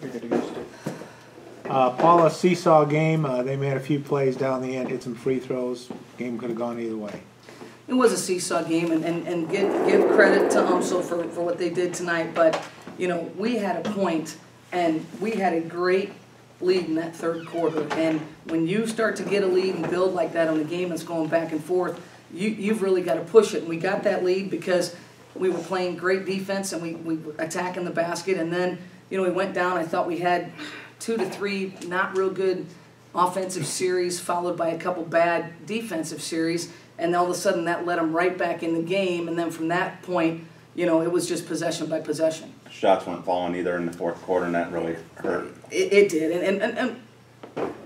To. Uh, Paula seesaw game, uh, they made a few plays down the end, hit some free throws, game could have gone either way. It was a seesaw game, and, and, and give, give credit to UMSL for, for what they did tonight, but, you know, we had a point, and we had a great lead in that third quarter, and when you start to get a lead and build like that on a game that's going back and forth, you, you've really gotta push it, and we got that lead because we were playing great defense and we, we were attacking the basket, and then, you know, we went down, I thought we had two to three not real good offensive series, followed by a couple bad defensive series, and all of a sudden that led them right back in the game. And then from that point, you know, it was just possession by possession. Shots weren't falling either in the fourth quarter, and that really hurt. It, it did, and, and, and, and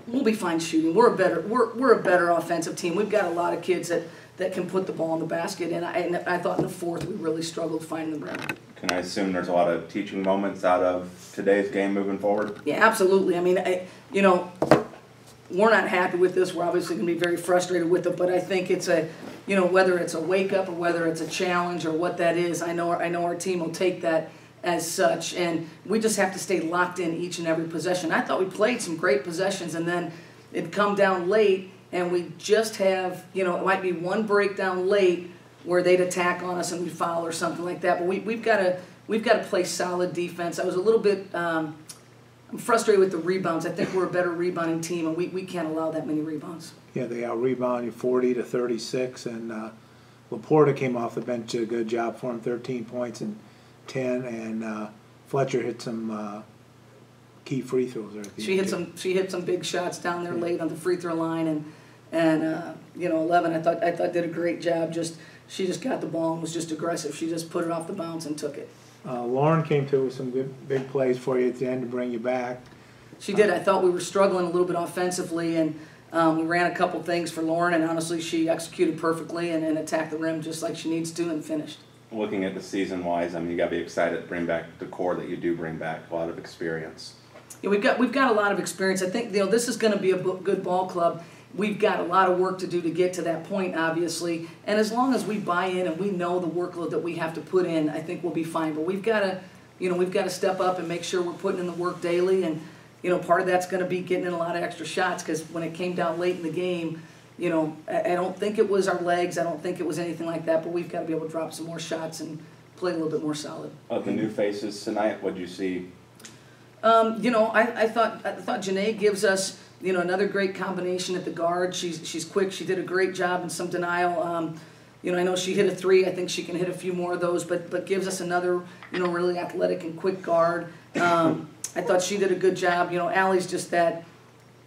we'll be fine shooting. We're a better we're, we're a better offensive team. We've got a lot of kids that, that can put the ball in the basket, and I, and I thought in the fourth we really struggled finding the rim. Can I assume there's a lot of teaching moments out of today's game moving forward? Yeah, absolutely. I mean, I, you know, we're not happy with this. We're obviously going to be very frustrated with it, but I think it's a, you know, whether it's a wake up or whether it's a challenge or what that is. I know, I know our team will take that as such, and we just have to stay locked in each and every possession. I thought we played some great possessions, and then it come down late, and we just have, you know, it might be one breakdown late where they'd attack on us and we foul or something like that. But we, we've got to we've got to play solid defense. I was a little bit. Um, I'm frustrated with the rebounds. I think we're a better rebounding team, and we, we can't allow that many rebounds. Yeah, they out rebounded forty to thirty-six, and, uh, Laporta came off the bench, did a good job for him, thirteen points and ten, and, uh, Fletcher hit some, uh, key free throws there at the She end, hit too. some she hit some big shots down there late on the free throw line, and and uh, you know eleven. I thought I thought did a great job. Just she just got the ball and was just aggressive. She just put it off the bounce and took it. Uh, Lauren came through with some good, big plays for you at the end to bring you back. She did. I thought we were struggling a little bit offensively, and um, we ran a couple things for Lauren, and honestly, she executed perfectly and, and attacked the rim just like she needs to and finished. Looking at the season wise, I mean, you gotta be excited to bring back the core that you do bring back, a lot of experience. Yeah, we've got we've got a lot of experience. I think you know this is going to be a good ball club. We've got a lot of work to do to get to that point, obviously. And as long as we buy in and we know the workload that we have to put in, I think we'll be fine. But we've got to, you know, we've got to step up and make sure we're putting in the work daily. And you know, part of that's going to be getting in a lot of extra shots because when it came down late in the game, you know, I, don't think it was our legs. I don't think it was anything like that. But we've got to be able to drop some more shots and play a little bit more solid. Of the new faces tonight, what'd you see? Um, you know, I, I thought I thought Janae gives us you know another great combination at the guard. She's she's quick. She did a great job in some denial. Um, you know, I know she hit a three. I think she can hit a few more of those, but but gives us another you know really athletic and quick guard. Um, I thought she did a good job. You know, Allie's just that.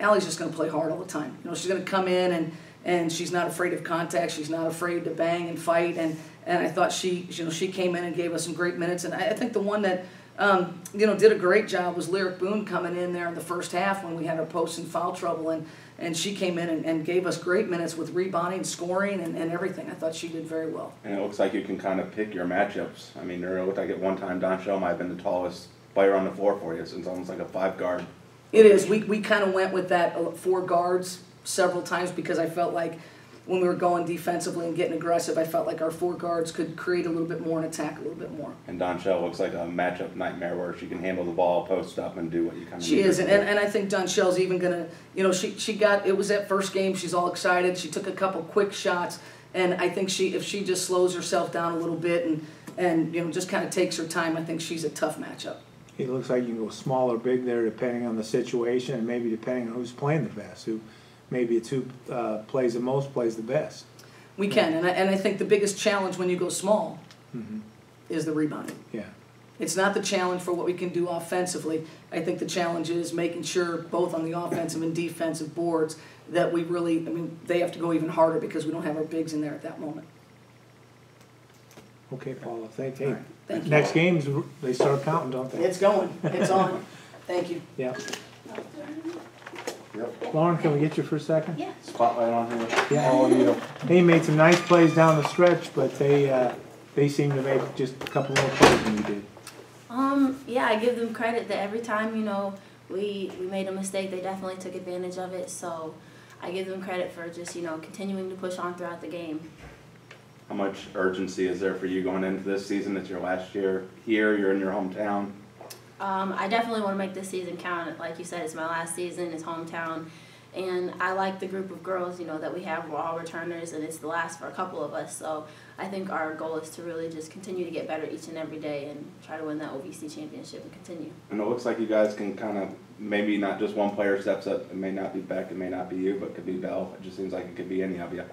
Allie's just going to play hard all the time. You know, she's going to come in and and she's not afraid of contact. She's not afraid to bang and fight. And and I thought she you know she came in and gave us some great minutes. And I, I think the one that um, you know, did a great job was Lyric Boone coming in there in the first half when we had our post and foul trouble, and, and she came in and, and gave us great minutes with rebounding, scoring, and, and everything. I thought she did very well. And it looks like you can kind of pick your matchups. I mean, there looked like at one time Donshel might have been the tallest player on the floor for you, it's almost like a five guard. It is. We, we kind of went with that uh, four guards several times because I felt like when we were going defensively and getting aggressive, I felt like our four guards could create a little bit more and attack a little bit more. And Donshel looks like a matchup nightmare where she can handle the ball, post up, and do what you kind of She is, and, and, I think Donshel's even gonna, you know, she, she got, it was that first game, she's all excited, she took a couple quick shots, and I think she, if she just slows herself down a little bit and, and, you know, just kinda takes her time, I think she's a tough matchup. It looks like you can go small or big there depending on the situation and maybe depending on who's playing the best, who, maybe it's who, uh, plays the most, plays the best. We can, and I, and I think the biggest challenge when you go small is the rebounding. Yeah. It's not the challenge for what we can do offensively. I think the challenge is making sure, both on the offensive and defensive boards, that we really, I mean, they have to go even harder because we don't have our bigs in there at that moment. Okay, Paula, thank, All hey, right, thank you. next games, they start counting, don't they? It's going, it's on. Thank you. Yeah. Yep. Lauren, can we get you for a second? Yeah. Spotlight on here. Yeah, all you. They made some nice plays down the stretch, but they, uh, they seem to make just a couple more plays than you did. Um, yeah, I give them credit that every time, you know, we, we made a mistake, they definitely took advantage of it. So I give them credit for just, you know, continuing to push on throughout the game. How much urgency is there for you going into this season? It's your last year here, you're in your hometown. Um, I definitely want to make this season count. Like you said, it's my last season. It's hometown, and I like the group of girls. You know that we have. We're all returners, and it's the last for a couple of us. So I think our goal is to really just continue to get better each and every day, and try to win that OVC championship and continue. And it looks like you guys can kind of, maybe not just one player steps up, it may not be Beck, it may not be you, but it could be Bell, it just seems like it could be any of you.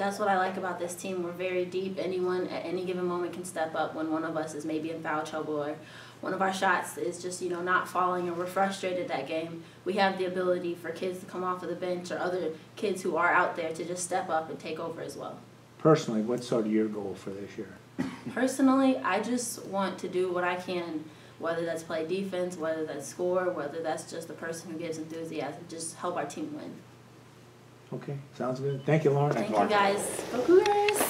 That's what I like about this team. We're very deep. Anyone at any given moment can step up when one of us is maybe in foul trouble or one of our shots is just, you know, not falling or we're frustrated that game. We have the ability for kids to come off of the bench or other kids who are out there to just step up and take over as well. Personally, what's sort of your goal for this year? Personally, I just want to do what I can, whether that's play defense, whether that's score, whether that's just the person who gives enthusiasm, just help our team win. Okay, sounds good. Thank you, Lauren. Thank you guys. Go Cougars!